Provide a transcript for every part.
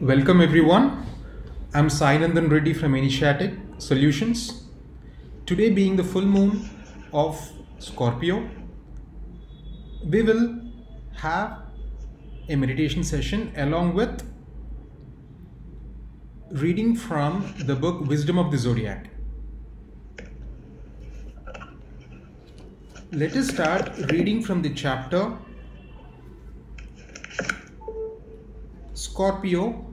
Welcome everyone. I'm Sainandan Reddy from Initiatic Solutions. Today being the full moon of Scorpio, we will have a meditation session along with reading from the book Wisdom of the Zodiac. Let us start reading from the chapter Scorpio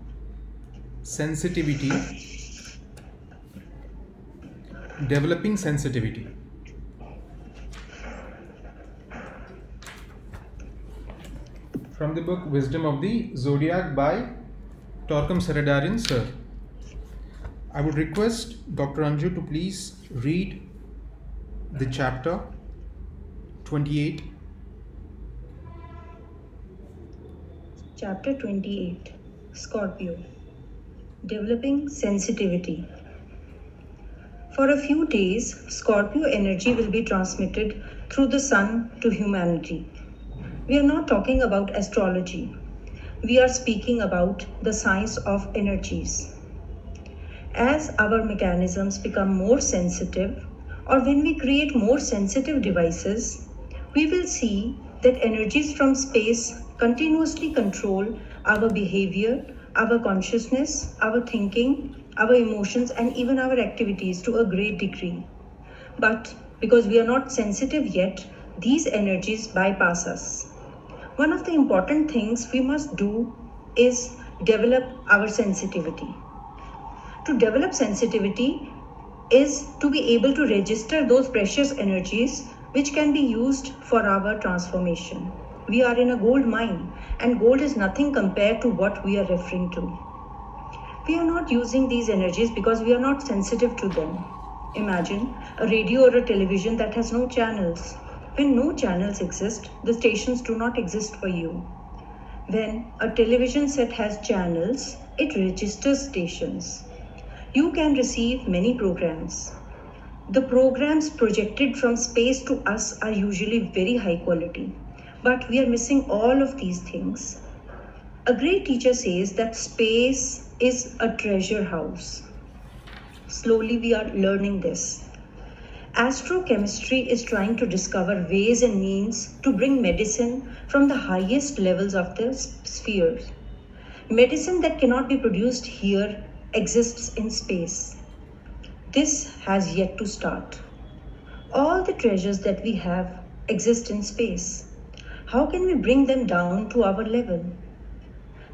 sensitivity developing sensitivity. From the book wisdom of the zodiac by Torkom Saraydarian sir. I would request dr anju to please read the chapter 28 Chapter 28 Scorpio Developing Sensitivity For a few days, Scorpio energy will be transmitted through the sun to humanity. We are not talking about astrology. We are speaking about the science of energies. As our mechanisms become more sensitive, or when we create more sensitive devices, we will see that energies from space continuously control our behavior, our consciousness, our thinking, our emotions, and even our activities to a great degree. But because we are not sensitive yet, these energies bypass us. One of the important things we must do is develop our sensitivity. To develop sensitivity is to be able to register those precious energies which can be used for our transformation. We are in a gold mine, and gold is nothing compared to what we are referring to. We are not using these energies because we are not sensitive to them. Imagine a radio or a television that has no channels. When no channels exist, the stations do not exist for you. When a television set has channels, it registers stations. You can receive many programs. The programs projected from space to us are usually very high quality but we are missing all of these things. A great teacher says that space is a treasure house. Slowly, we are learning this. Astrochemistry is trying to discover ways and means to bring medicine from the highest levels of the sphere. Medicine that cannot be produced here exists in space. This has yet to start. All the treasures that we have exist in space. How can we bring them down to our level?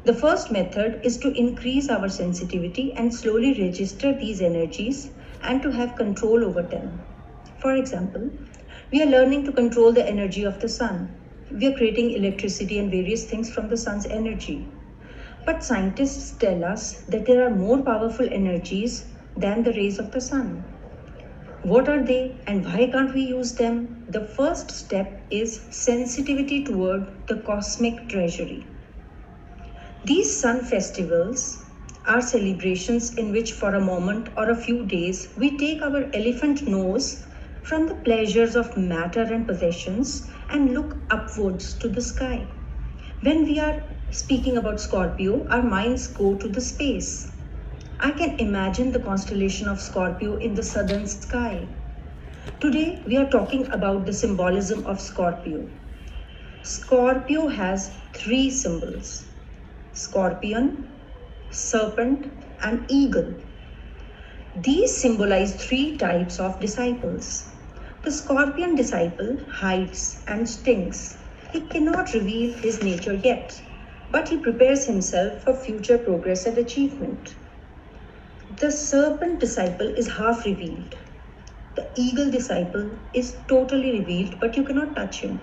The first method is to increase our sensitivity and slowly register these energies and to have control over them. For example, we are learning to control the energy of the sun. We are creating electricity and various things from the sun's energy. But scientists tell us that there are more powerful energies than the rays of the sun. What are they and why can't we use them? The first step is sensitivity toward the cosmic treasury. These sun festivals are celebrations in which, for a moment or a few days, we take our elephant nose from the pleasures of matter and possessions and look upwards to the sky. When we are speaking about Scorpio, our minds go to the space I can imagine the constellation of Scorpio in the southern sky. Today, we are talking about the symbolism of Scorpio. Scorpio has three symbols scorpion, serpent, and eagle. These symbolize three types of disciples. The scorpion disciple hides and stings. He cannot reveal his nature yet, but he prepares himself for future progress and achievement. The serpent disciple is half revealed. The eagle disciple is totally revealed, but you cannot touch him.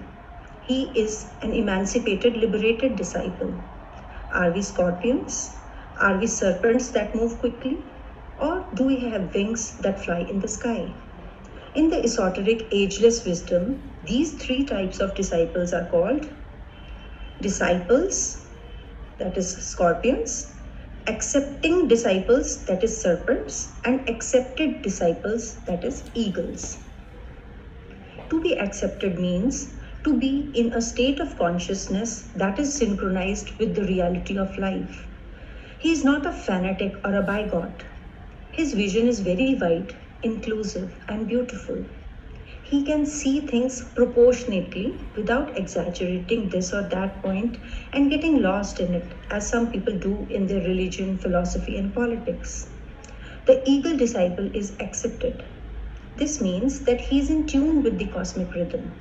He is an emancipated, liberated disciple. Are we scorpions? Are we serpents that move quickly? Or do we have wings that fly in the sky? In the esoteric ageless wisdom, these three types of disciples are called disciples, that is scorpions, accepting disciples, that is serpents, and accepted disciples, that is eagles. To be accepted means to be in a state of consciousness that is synchronized with the reality of life. He is not a fanatic or a bigot. His vision is very wide, inclusive, and beautiful. He can see things proportionately without exaggerating this or that point and getting lost in it, as some people do in their religion, philosophy, and politics. The eagle disciple is accepted. This means that he is in tune with the cosmic rhythm.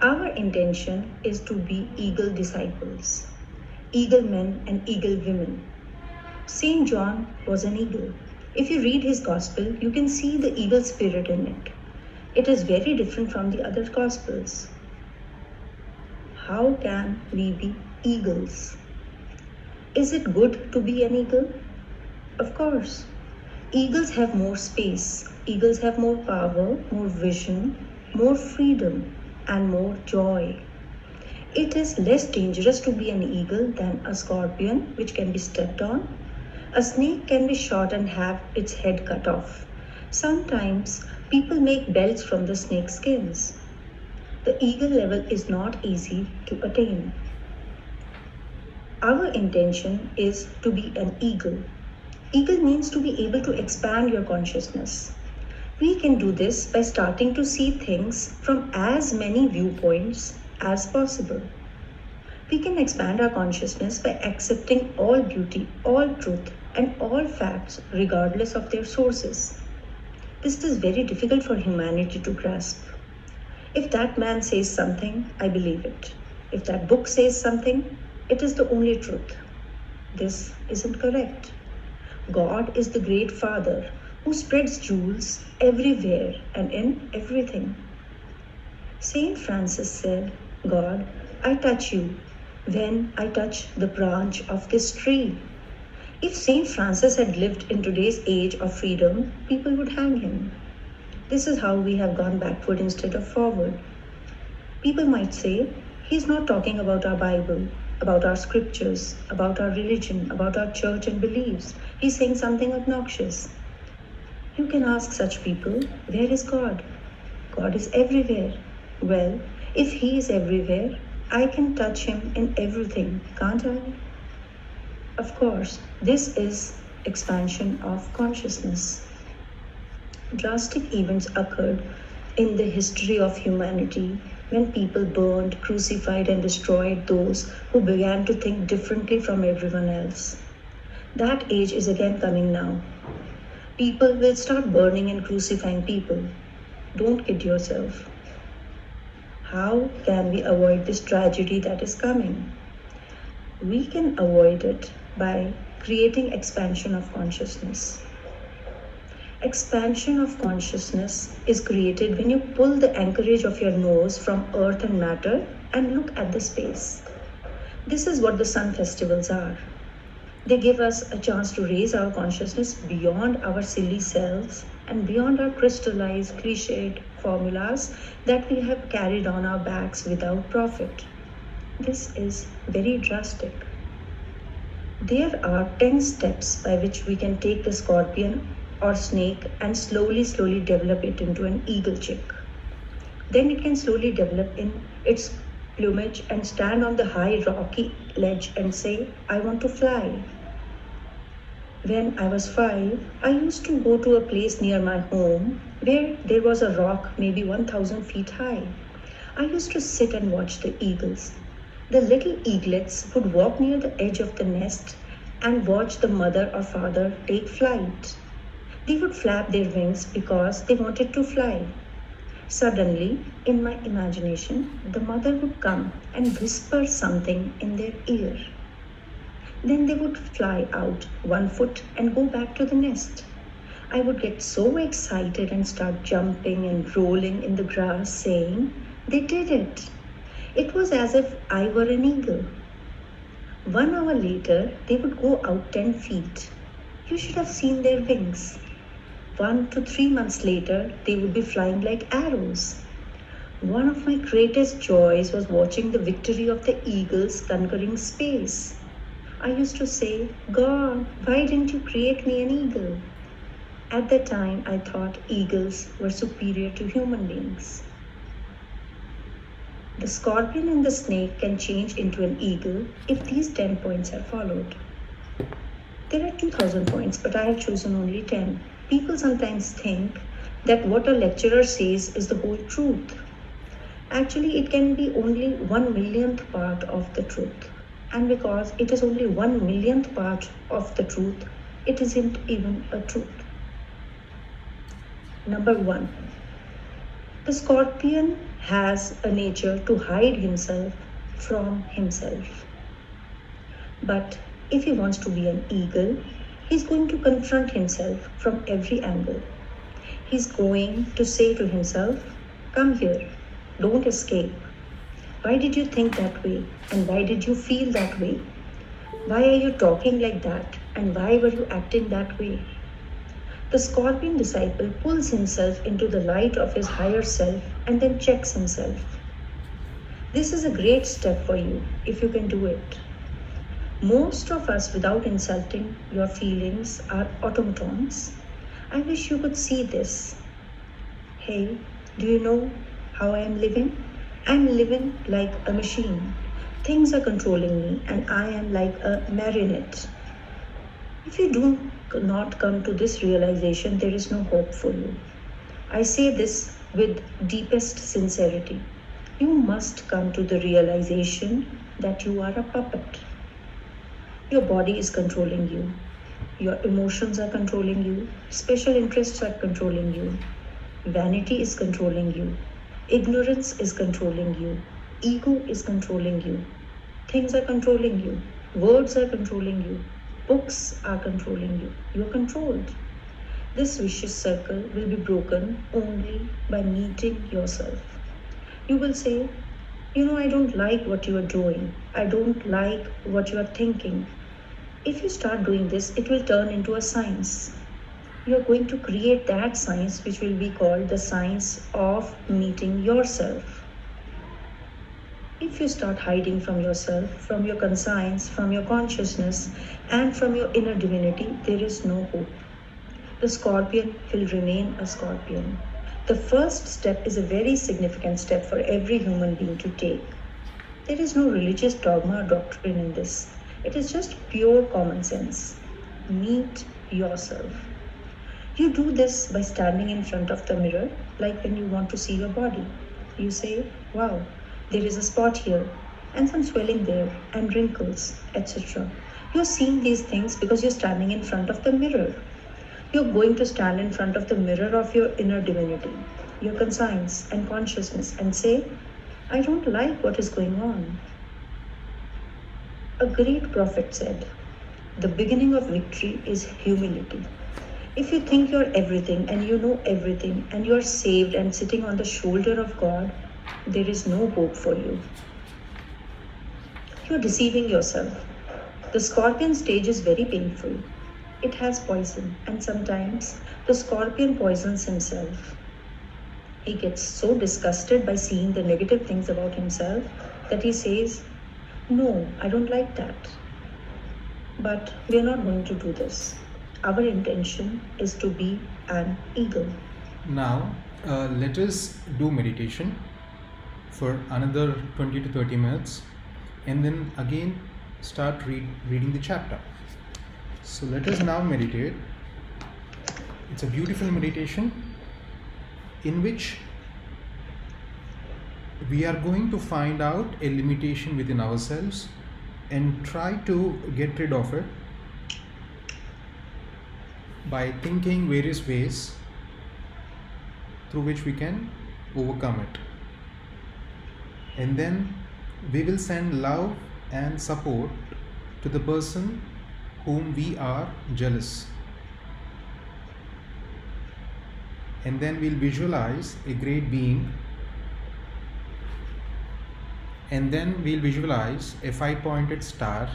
Our intention is to be eagle disciples, eagle men and eagle women. St. John was an eagle. If you read his gospel, you can see the eagle spirit in it. It is very different from the other gospels. How can we be eagles? Is it good to be an eagle? Of course. Eagles have more space, eagles have more power, more vision, more freedom, and more joy. It is less dangerous to be an eagle than a scorpion, which can be stepped on, a snake can be shot and have its head cut off. Sometimes people make belts from the snake skins. The eagle level is not easy to attain. Our intention is to be an eagle. Eagle means to be able to expand your consciousness. We can do this by starting to see things from as many viewpoints as possible. We can expand our consciousness by accepting all beauty, all truth, and all facts regardless of their sources. This is very difficult for humanity to grasp. If that man says something, I believe it. If that book says something, it is the only truth. This isn't correct. God is the great Father who spreads jewels everywhere and in everything. Saint Francis said, God, I touch you when I touch the branch of this tree. If St. Francis had lived in today's age of freedom, people would hang him. This is how we have gone backward instead of forward. People might say, he's not talking about our Bible, about our scriptures, about our religion, about our church and beliefs. He's saying something obnoxious. You can ask such people, where is God? God is everywhere. Well, if He is everywhere, I can touch Him in everything, can't I? Of course, this is expansion of consciousness. Drastic events occurred in the history of humanity when people burned, crucified, and destroyed those who began to think differently from everyone else. That age is again coming now. People will start burning and crucifying people. Don't kid yourself. How can we avoid this tragedy that is coming? We can avoid it by creating expansion of consciousness. Expansion of consciousness is created when you pull the anchorage of your nose from earth and matter and look at the space. This is what the sun festivals are. They give us a chance to raise our consciousness beyond our silly selves and beyond our crystallized, cliched formulas that we have carried on our backs without profit. This is very drastic. There are 10 steps by which we can take the scorpion or snake and slowly, slowly develop it into an eagle chick. Then it can slowly develop in its plumage and stand on the high rocky ledge and say, I want to fly. When I was five, I used to go to a place near my home where there was a rock maybe 1000 feet high. I used to sit and watch the eagles. The little eaglets would walk near the edge of the nest and watch the mother or father take flight. They would flap their wings because they wanted to fly. Suddenly, in my imagination, the mother would come and whisper something in their ear. Then they would fly out one foot and go back to the nest. I would get so excited and start jumping and rolling in the grass, saying, They did it! It was as if I were an eagle. One hour later, they would go out 10 feet. You should have seen their wings. One to three months later, they would be flying like arrows. One of my greatest joys was watching the victory of the eagles conquering space. I used to say, God, why didn't you create me an eagle? At that time, I thought eagles were superior to human beings. The scorpion and the snake can change into an eagle if these 10 points are followed. There are 2000 points, but I have chosen only 10. People sometimes think that what a lecturer says is the whole truth. Actually, it can be only one millionth part of the truth. And because it is only one millionth part of the truth, it isn't even a truth. Number one, the scorpion has a nature to hide himself from himself. But if he wants to be an eagle, he's going to confront himself from every angle. He's going to say to himself, Come here, don't escape. Why did you think that way? And why did you feel that way? Why are you talking like that? And why were you acting that way? The scorpion disciple pulls himself into the light of his higher self and then checks himself. This is a great step for you if you can do it. Most of us, without insulting your feelings, are automatons. I wish you could see this. Hey, do you know how I am living? I am living like a machine. Things are controlling me, and I am like a marionette. If you do not come to this realization, there is no hope for you. I say this with deepest sincerity. You must come to the realization that you are a puppet. Your body is controlling you. Your emotions are controlling you. Special interests are controlling you. Vanity is controlling you. Ignorance is controlling you. Ego is controlling you. Things are controlling you. Words are controlling you. Books are controlling you. You are controlled. This vicious circle will be broken only by meeting yourself. You will say, You know, I don't like what you are doing. I don't like what you are thinking. If you start doing this, it will turn into a science. You are going to create that science, which will be called the science of meeting yourself. If you start hiding from yourself, from your conscience, from your consciousness, and from your inner divinity, there is no hope. The scorpion will remain a scorpion. The first step is a very significant step for every human being to take. There is no religious dogma or doctrine in this. It is just pure common sense. Meet yourself. You do this by standing in front of the mirror, like when you want to see your body. You say, Wow, there is a spot here, and some swelling there, and wrinkles, etc. You're seeing these things because you're standing in front of the mirror. You're going to stand in front of the mirror of your inner divinity, your conscience and consciousness, and say, I don't like what is going on. A great prophet said, The beginning of victory is humility. If you think you're everything and you know everything and you're saved and sitting on the shoulder of God, there is no hope for you. You're deceiving yourself. The scorpion stage is very painful. It has poison, and sometimes the scorpion poisons himself. He gets so disgusted by seeing the negative things about himself that he says, No, I don't like that. But we're not going to do this. Our intention is to be an eagle. Now, uh, let us do meditation for another 20 to 30 minutes and then again start read, reading the chapter. So let us now meditate. It's a beautiful meditation in which we are going to find out a limitation within ourselves and try to get rid of it by thinking various ways through which we can overcome it and then we will send love and support to the person whom we are jealous. And then we'll visualize a great being. And then we'll visualize a five pointed star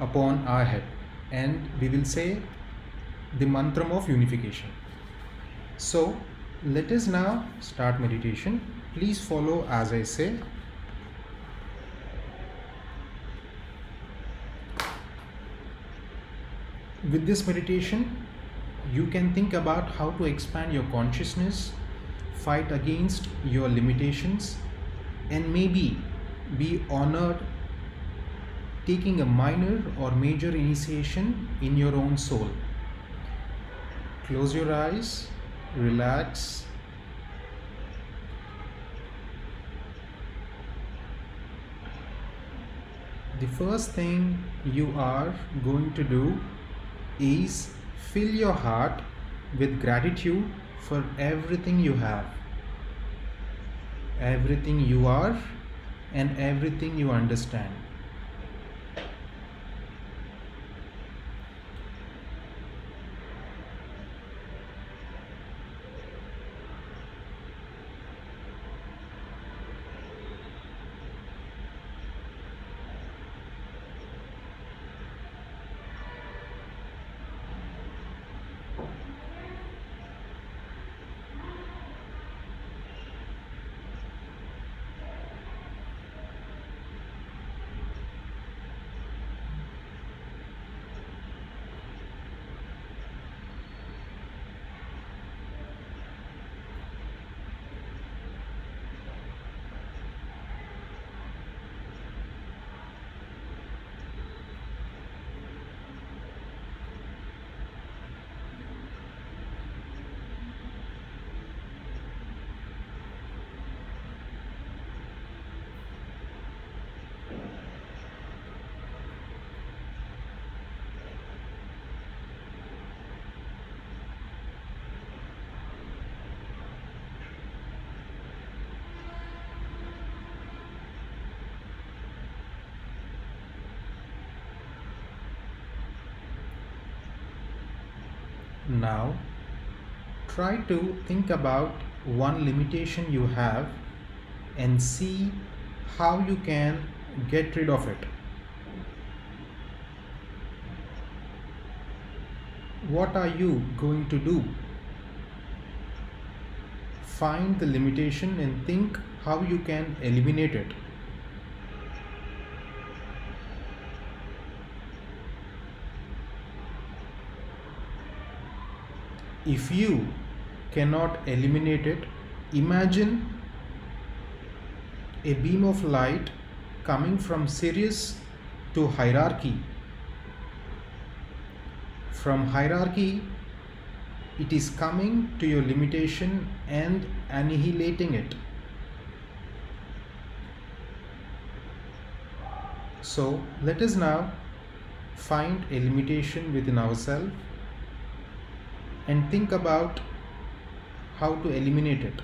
upon our head. And we will say the mantra of unification. So let us now start meditation please follow as I say with this meditation you can think about how to expand your consciousness fight against your limitations and maybe be honored taking a minor or major initiation in your own soul. Close your eyes, relax. The first thing you are going to do is fill your heart with gratitude for everything you have, everything you are, and everything you understand. Now, try to think about one limitation you have and see how you can get rid of it. What are you going to do? Find the limitation and think how you can eliminate it. If you cannot eliminate it, imagine a beam of light coming from Sirius to hierarchy. From hierarchy, it is coming to your limitation and annihilating it. So let us now find a limitation within ourselves and think about how to eliminate it.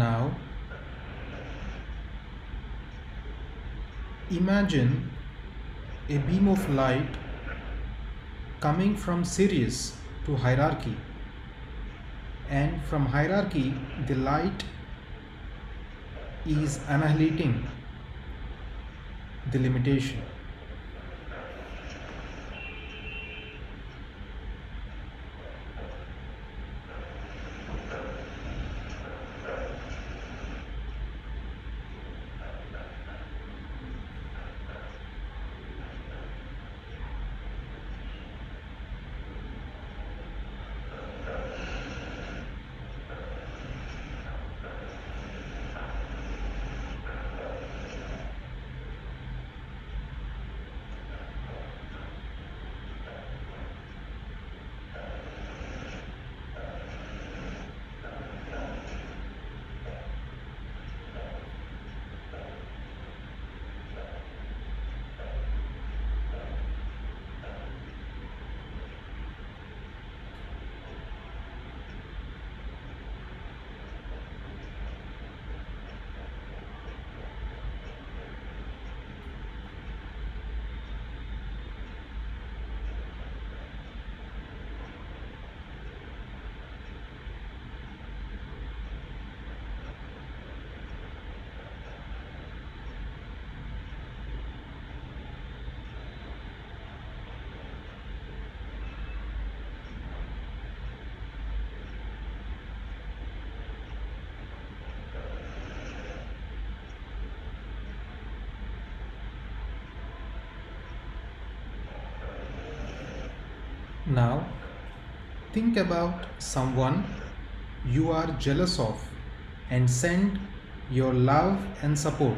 Now, imagine a beam of light coming from Sirius to hierarchy and from hierarchy the light is annihilating the limitation. Now, think about someone you are jealous of and send your love and support.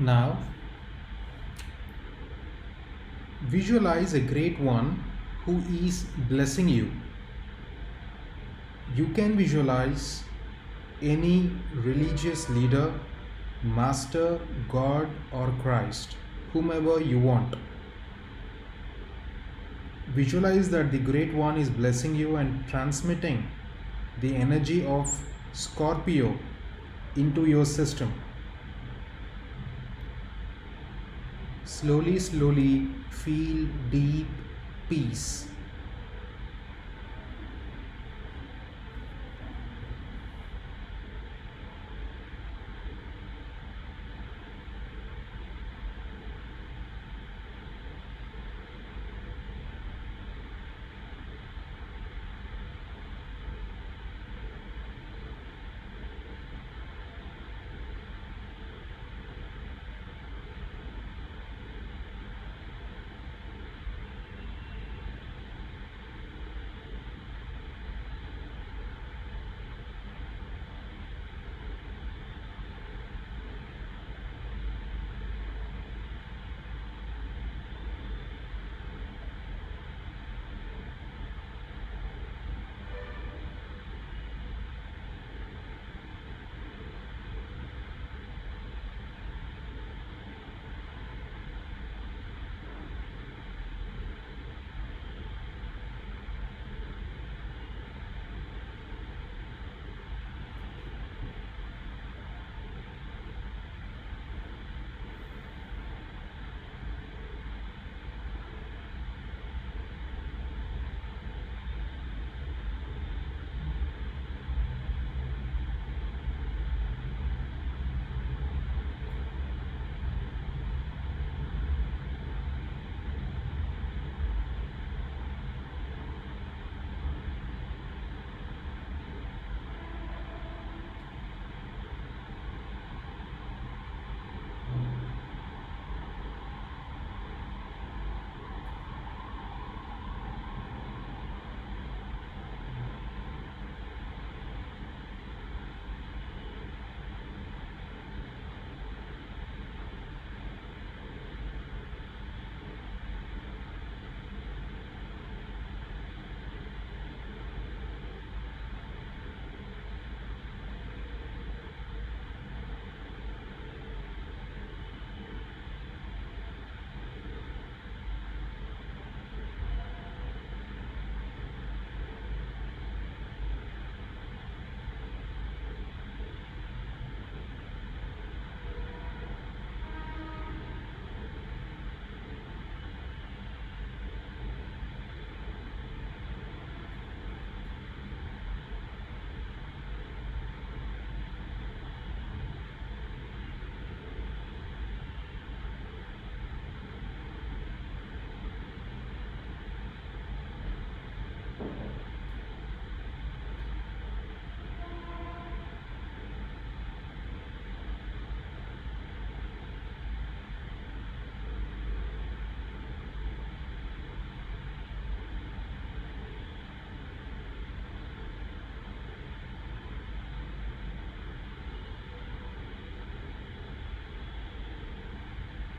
Now, visualize a great one who is blessing you. You can visualize any religious leader, master, God, or Christ, whomever you want. Visualize that the Great One is blessing you and transmitting the energy of Scorpio into your system. Slowly, slowly feel deep peace.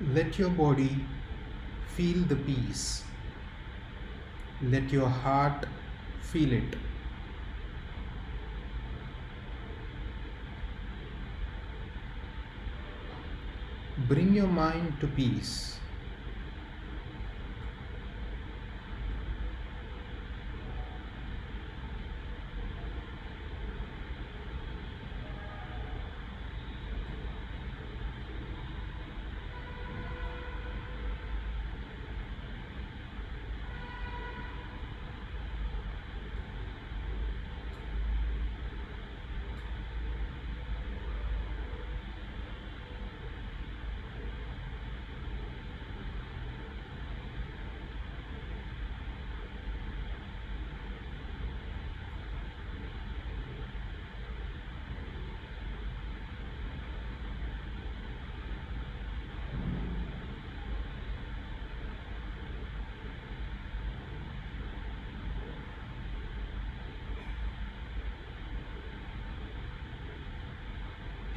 Let your body feel the peace. Let your heart feel it. Bring your mind to peace.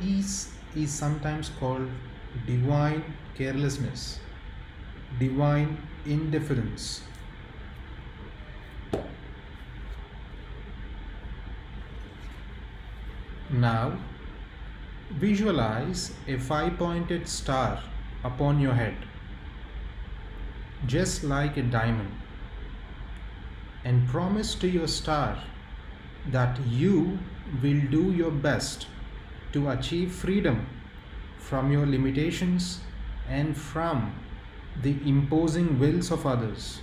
Peace is sometimes called divine carelessness, divine indifference. Now, visualize a five pointed star upon your head, just like a diamond, and promise to your star that you will do your best to achieve freedom from your limitations and from the imposing wills of others.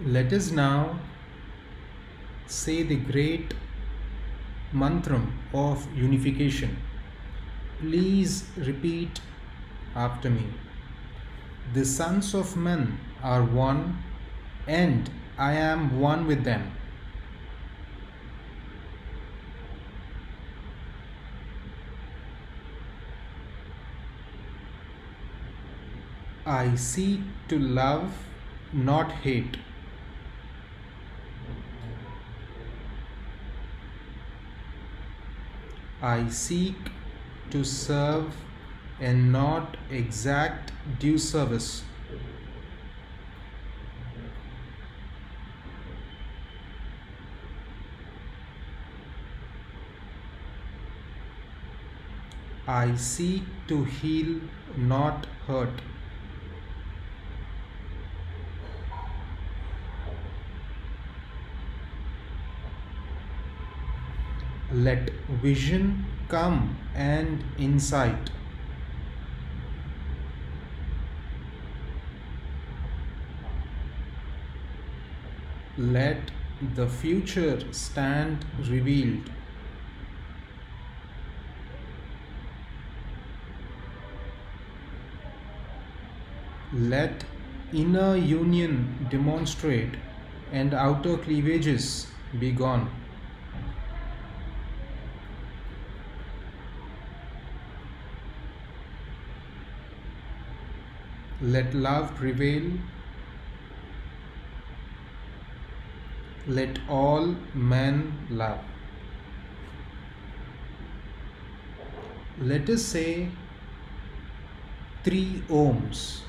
Let us now say the great mantram of unification. Please repeat after me. The sons of men are one, and I am one with them. I seek to love, not hate. I seek to serve and not exact due service. I seek to heal, not hurt. Let vision come and insight. Let the future stand revealed. Let inner union demonstrate and outer cleavages be gone. Let love prevail. Let all men love. Let us say three Oms.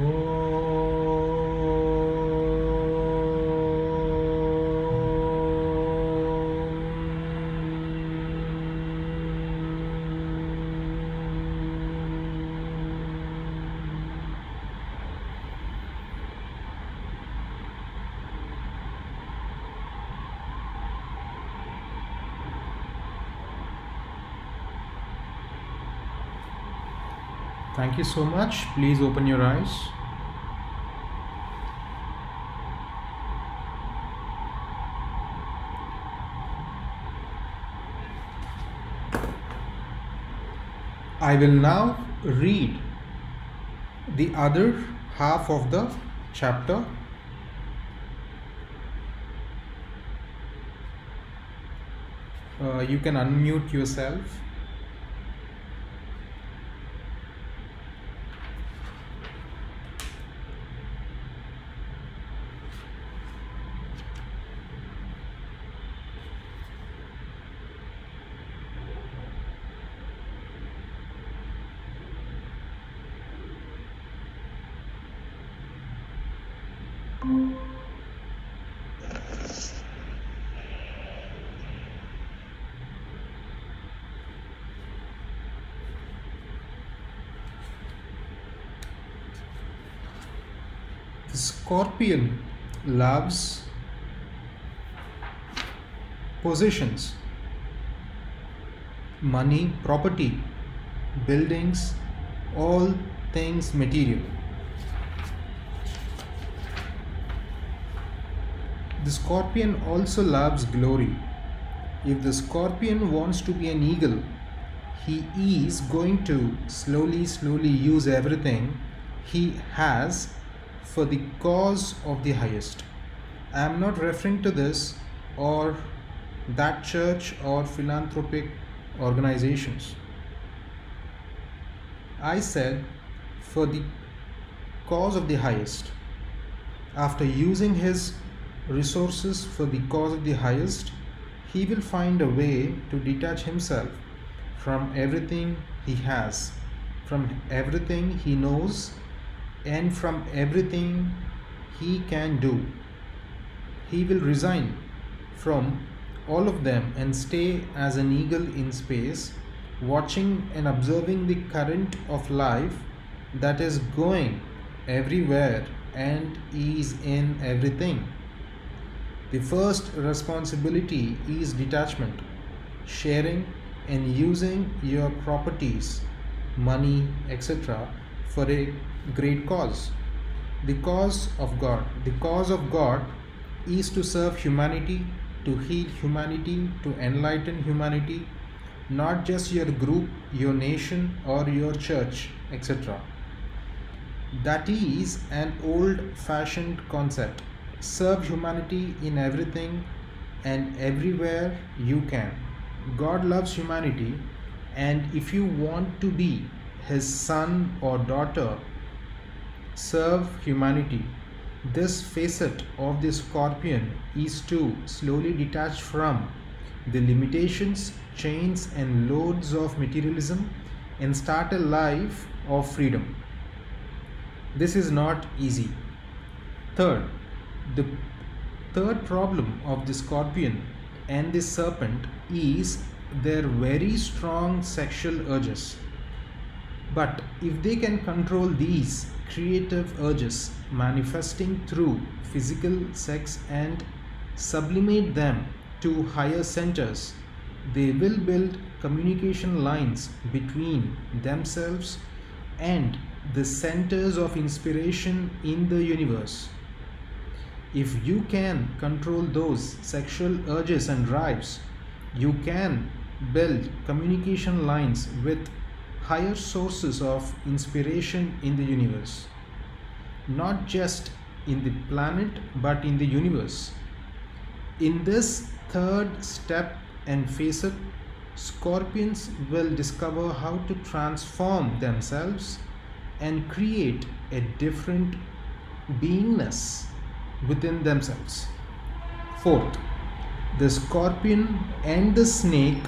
Oh. Thank you so much. Please open your eyes. I will now read the other half of the chapter. Uh, you can unmute yourself. The scorpion loves possessions, money, property, buildings, all things material. The scorpion also loves glory. If the scorpion wants to be an eagle, he is going to slowly, slowly use everything he has for the cause of the highest. I am not referring to this or that church or philanthropic organizations. I said for the cause of the highest. After using his resources for the cause of the highest, he will find a way to detach himself from everything he has, from everything he knows, and from everything he can do. He will resign from all of them and stay as an eagle in space, watching and observing the current of life that is going everywhere and is in everything. The first responsibility is detachment, sharing and using your properties, money, etc., for a great cause. The cause of God. The cause of God is to serve humanity, to heal humanity, to enlighten humanity, not just your group, your nation, or your church, etc. That is an old fashioned concept. Serve humanity in everything and everywhere you can. God loves humanity, and if you want to be his son or daughter, serve humanity. This facet of the scorpion is to slowly detach from the limitations, chains, and loads of materialism and start a life of freedom. This is not easy. Third, the third problem of the scorpion and the serpent is their very strong sexual urges. But if they can control these creative urges manifesting through physical sex and sublimate them to higher centers, they will build communication lines between themselves and the centers of inspiration in the universe. If you can control those sexual urges and drives, you can build communication lines with higher sources of inspiration in the universe. Not just in the planet, but in the universe. In this third step and facet, scorpions will discover how to transform themselves and create a different beingness within themselves. Fourth, the scorpion and the snake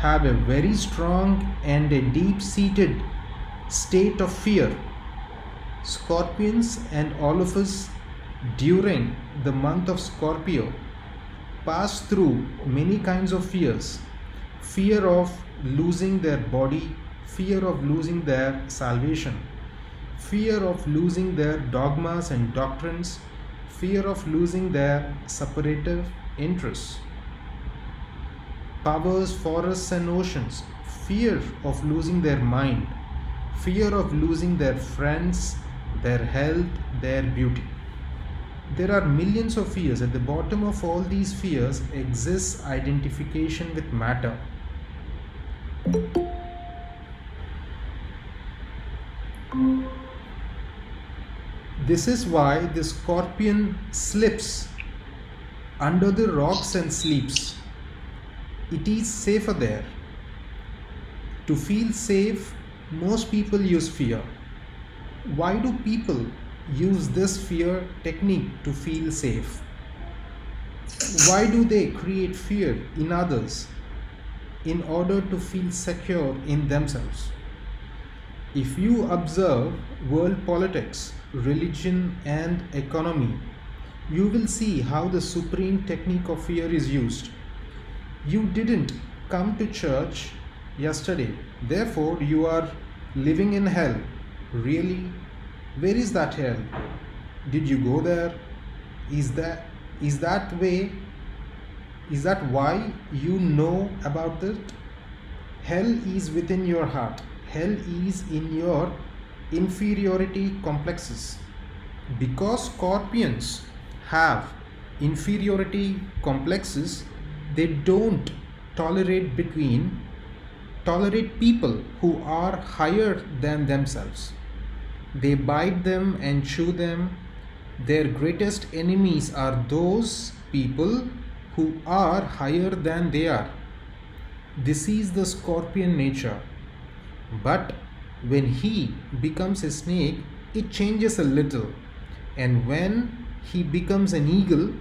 have a very strong and a deep seated state of fear. Scorpions and all of us during the month of Scorpio pass through many kinds of fears fear of losing their body, fear of losing their salvation, fear of losing their dogmas and doctrines, fear of losing their separative interests. Powers, forests, and oceans, fear of losing their mind, fear of losing their friends, their health, their beauty. There are millions of fears. At the bottom of all these fears exists identification with matter. This is why the scorpion slips under the rocks and sleeps. It is safer there. To feel safe, most people use fear. Why do people use this fear technique to feel safe? Why do they create fear in others in order to feel secure in themselves? If you observe world politics, religion, and economy, you will see how the supreme technique of fear is used. You didn't come to church yesterday, therefore, you are living in hell. Really? Where is that hell? Did you go there? Is that is that way? Is that why you know about it? Hell is within your heart. Hell is in your inferiority complexes. Because scorpions have inferiority complexes, they don't tolerate between tolerate people who are higher than themselves. They bite them and chew them. Their greatest enemies are those people who are higher than they are. This is the scorpion nature. But when he becomes a snake, it changes a little. And when he becomes an eagle,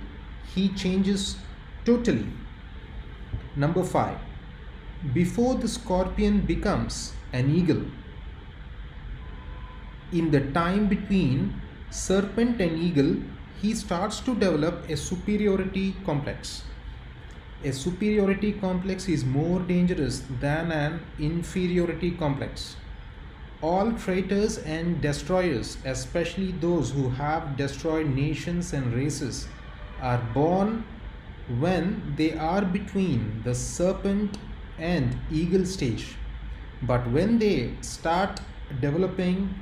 he changes totally. Number 5. Before the scorpion becomes an eagle, in the time between serpent and eagle, he starts to develop a superiority complex. A superiority complex is more dangerous than an inferiority complex. All traitors and destroyers, especially those who have destroyed nations and races, are born when they are between the serpent and eagle stage. But when they start developing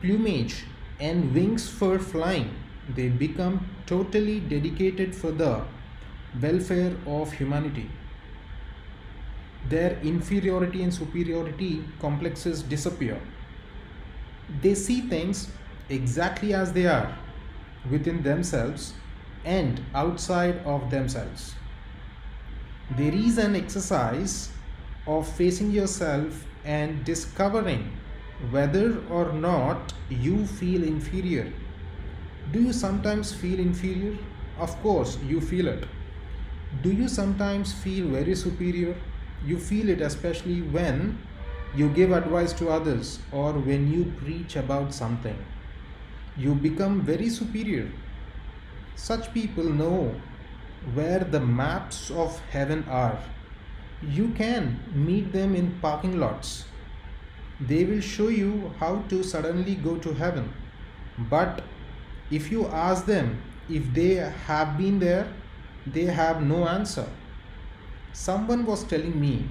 plumage and wings for flying, they become totally dedicated for the welfare of humanity. Their inferiority and superiority complexes disappear. They see things exactly as they are within themselves and outside of themselves. There is an exercise of facing yourself and discovering whether or not you feel inferior. Do you sometimes feel inferior? Of course, you feel it. Do you sometimes feel very superior? You feel it especially when you give advice to others or when you preach about something. You become very superior. Such people know where the maps of heaven are. You can meet them in parking lots. They will show you how to suddenly go to heaven. But if you ask them if they have been there, they have no answer. Someone was telling me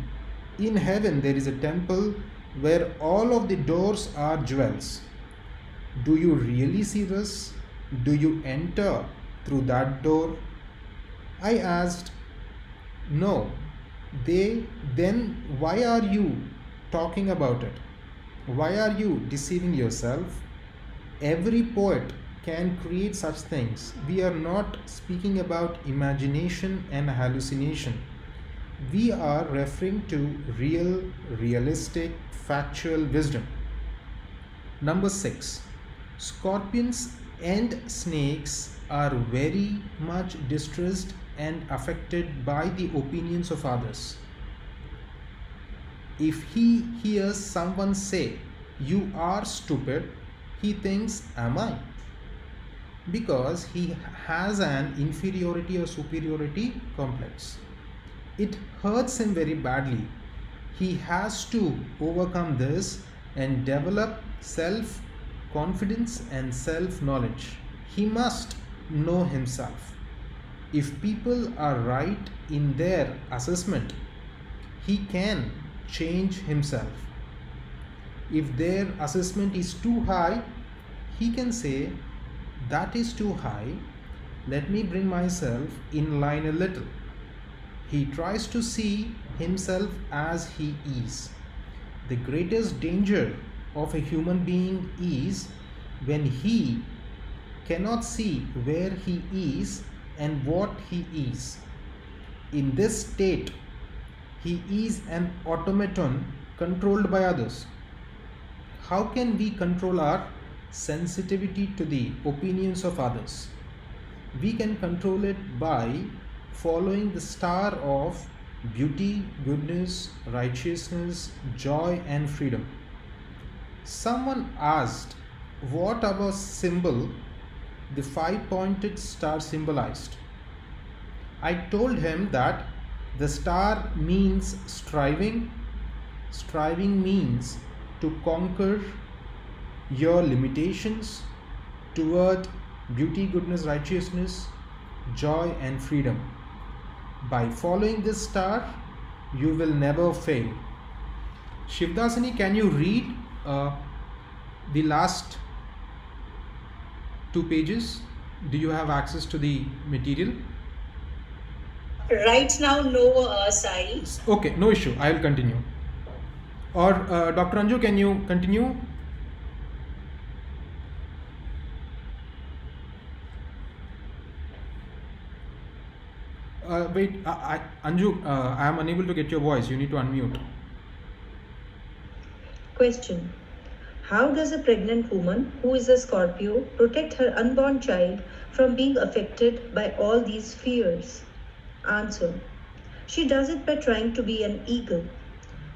in heaven there is a temple where all of the doors are jewels. Do you really see this? Do you enter through that door? I asked, No. They then why are you talking about it? Why are you deceiving yourself? Every poet can create such things. We are not speaking about imagination and hallucination. We are referring to real, realistic, factual wisdom. Number six, scorpions and snakes are very much distressed and affected by the opinions of others. If he hears someone say, You are stupid, he thinks, Am I? Because he has an inferiority or superiority complex. It hurts him very badly. He has to overcome this and develop self confidence and self knowledge. He must know himself. If people are right in their assessment, he can change himself. If their assessment is too high, he can say, That is too high, let me bring myself in line a little. He tries to see himself as he is. The greatest danger of a human being is when he cannot see where he is and what he is. In this state, he is an automaton controlled by others. How can we control our sensitivity to the opinions of others? We can control it by following the star of beauty, goodness, righteousness, joy, and freedom. Someone asked what our symbol, the five pointed star, symbolized. I told him that the star means striving. Striving means to conquer your limitations toward beauty, goodness, righteousness, joy, and freedom. By following this star, you will never fail. Shivdasini, can you read uh, the last two pages? Do you have access to the material? Right now, no, uh, Sai. Okay, no issue. I will continue. Or uh, Dr. Anju, can you continue? Uh, wait, I, I, Anju, uh, I am unable to get your voice. You need to unmute. Question How does a pregnant woman who is a Scorpio protect her unborn child from being affected by all these fears? Answer She does it by trying to be an eagle.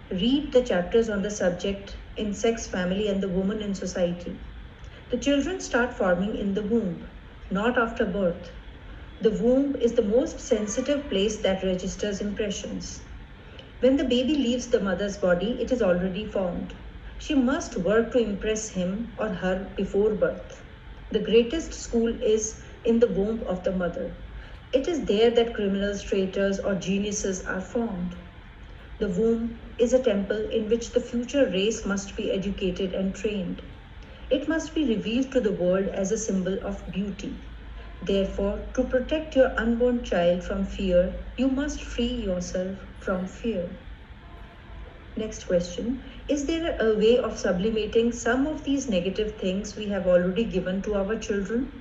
Read the chapters on the subject in Sex, Family, and the Woman in Society. The children start forming in the womb, not after birth. The womb is the most sensitive place that registers impressions. When the baby leaves the mother's body, it is already formed. She must work to impress him or her before birth. The greatest school is in the womb of the mother. It is there that criminals, traitors, or geniuses are formed. The womb is a temple in which the future race must be educated and trained. It must be revealed to the world as a symbol of beauty. Therefore, to protect your unborn child from fear, you must free yourself from fear. Next question Is there a way of sublimating some of these negative things we have already given to our children?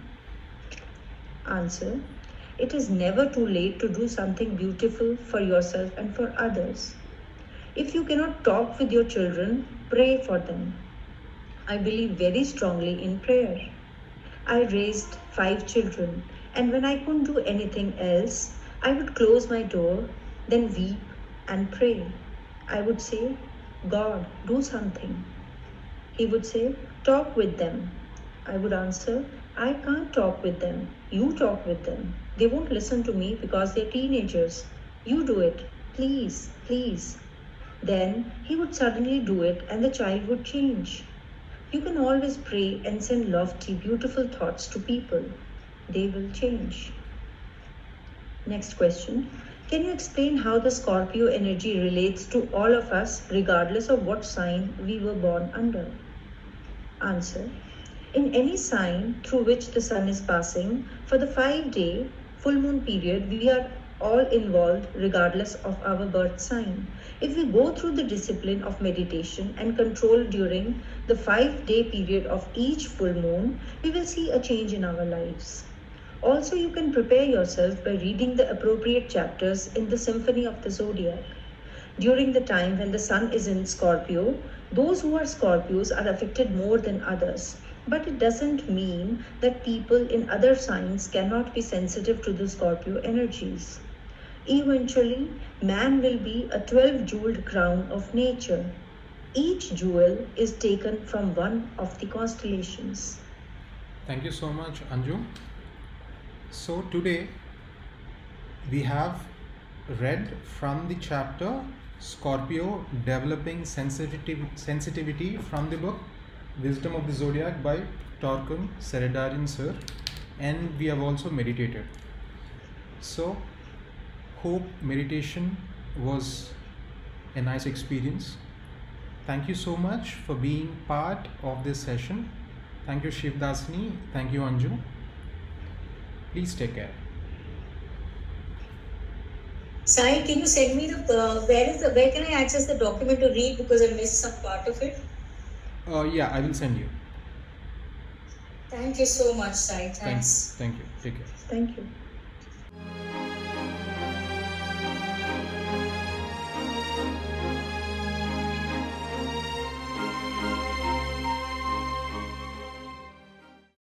Answer It is never too late to do something beautiful for yourself and for others. If you cannot talk with your children, pray for them. I believe very strongly in prayer. I raised five children, and when I couldn't do anything else, I would close my door, then weep and pray. I would say, God, do something. He would say, Talk with them. I would answer, I can't talk with them. You talk with them. They won't listen to me because they're teenagers. You do it. Please, please. Then he would suddenly do it and the child would change. You can always pray and send lofty, beautiful thoughts to people. They will change. Next question. Can you explain how the Scorpio energy relates to all of us, regardless of what sign we were born under? Answer. In any sign through which the sun is passing, for the five day full moon period, we are all involved regardless of our birth sign. If we go through the discipline of meditation and control during the five day period of each full moon, we will see a change in our lives. Also, you can prepare yourself by reading the appropriate chapters in the Symphony of the Zodiac. During the time when the sun is in Scorpio, those who are Scorpios are affected more than others. But it doesn't mean that people in other signs cannot be sensitive to the Scorpio energies. Eventually, man will be a 12 jeweled crown of nature. Each jewel is taken from one of the constellations. Thank you so much, Anju. So, today we have read from the chapter Scorpio Developing Sensitivity, Sensitivity from the book Wisdom of the Zodiac by Torkom Saraydarian Sir, and we have also meditated. So, hope meditation was a nice experience. Thank you so much for being part of this session. Thank you, Shivdasini. Thank you, Anju. Please take care. Sai, can you send me the uh, where is the where can I access the document to read because I missed some part of it? Uh, yeah, I will send you. Thank you so much, Sai. Thank, Thanks. thank you. Take care. Thank you.